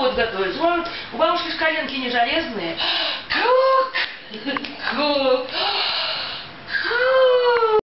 будет готовить? Вон, у бабушки ж коленки не железные.